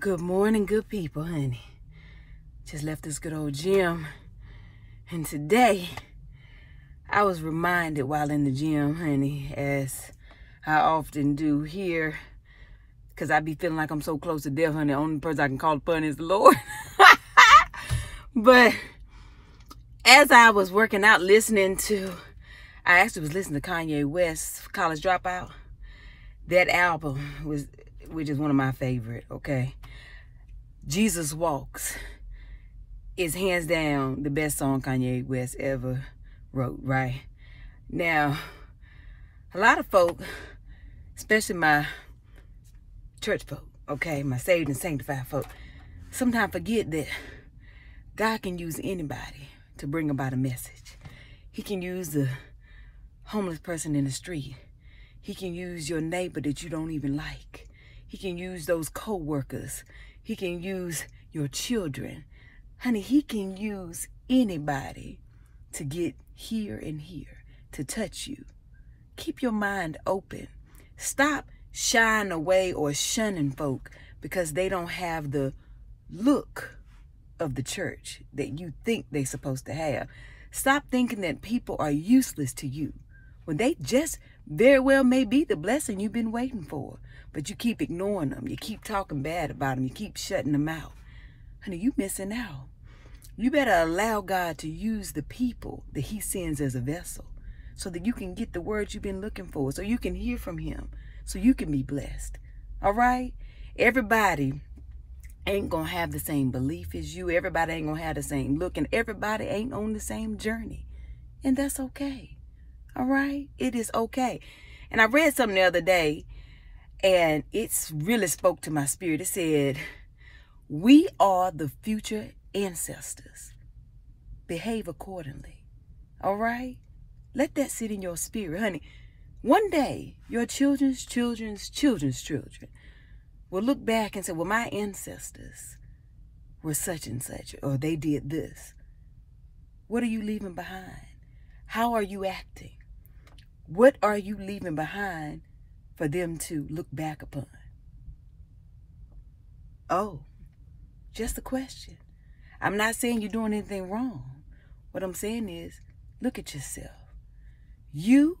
Good morning, good people, honey. Just left this good old gym. And today, I was reminded while in the gym, honey, as I often do here, because I be feeling like I'm so close to death, honey. The only person I can call upon is the Lord. but as I was working out, listening to, I actually was listening to Kanye West, College Dropout. That album was, which is one of my favorite, okay? Jesus Walks is hands down the best song Kanye West ever wrote, right? Now, a lot of folk, especially my church folk, okay, my saved and sanctified folk, sometimes forget that God can use anybody to bring about a message. He can use the homeless person in the street. He can use your neighbor that you don't even like. He can use those co-workers he can use your children. Honey, he can use anybody to get here and here, to touch you. Keep your mind open. Stop shying away or shunning folk because they don't have the look of the church that you think they're supposed to have. Stop thinking that people are useless to you when they just very well may be the blessing you've been waiting for. But you keep ignoring them. You keep talking bad about them. You keep shutting them out. Honey, you missing out. You better allow God to use the people that he sends as a vessel so that you can get the words you've been looking for, so you can hear from him, so you can be blessed. All right? Everybody ain't going to have the same belief as you. Everybody ain't going to have the same look, and everybody ain't on the same journey. And that's okay. All right? It is okay. And I read something the other day and it's really spoke to my spirit. It said, we are the future ancestors. Behave accordingly. All right? Let that sit in your spirit, honey. One day, your children's children's children's children will look back and say, well, my ancestors were such and such, or they did this. What are you leaving behind? How are you acting? What are you leaving behind for them to look back upon? Oh, just a question. I'm not saying you're doing anything wrong. What I'm saying is, look at yourself. You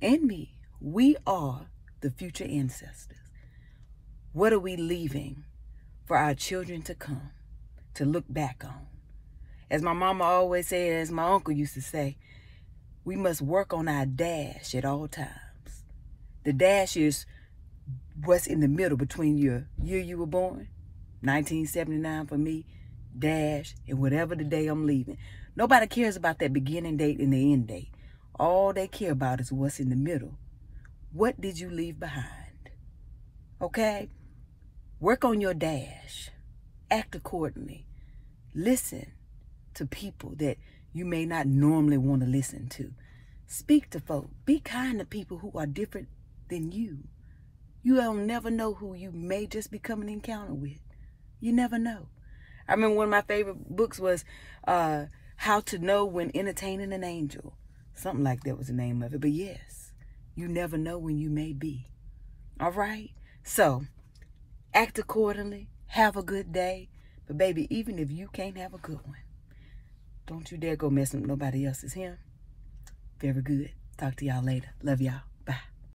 and me, we are the future ancestors. What are we leaving for our children to come to look back on? As my mama always said, as my uncle used to say, we must work on our dash at all times. The dash is what's in the middle between your year you were born, 1979 for me, dash, and whatever the day I'm leaving. Nobody cares about that beginning date and the end date. All they care about is what's in the middle. What did you leave behind? Okay? Work on your dash. Act accordingly. Listen to people that you may not normally want to listen to. Speak to folk. Be kind to people who are different than you. You will never know who you may just be coming encounter with. You never know. I remember one of my favorite books was uh, How to Know When Entertaining an Angel. Something like that was the name of it. But yes, you never know when you may be. All right? So, act accordingly. Have a good day. But baby, even if you can't have a good one, don't you dare go messing with nobody else's him. Very good. Talk to y'all later. Love y'all.